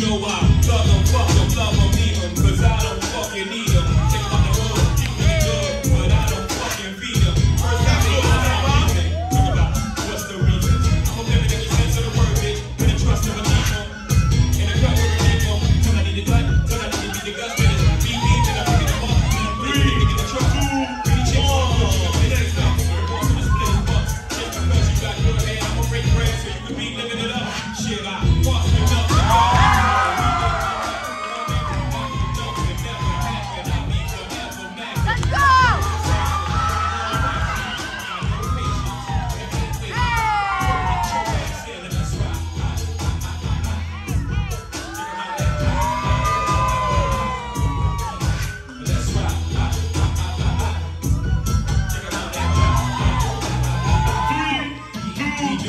know why.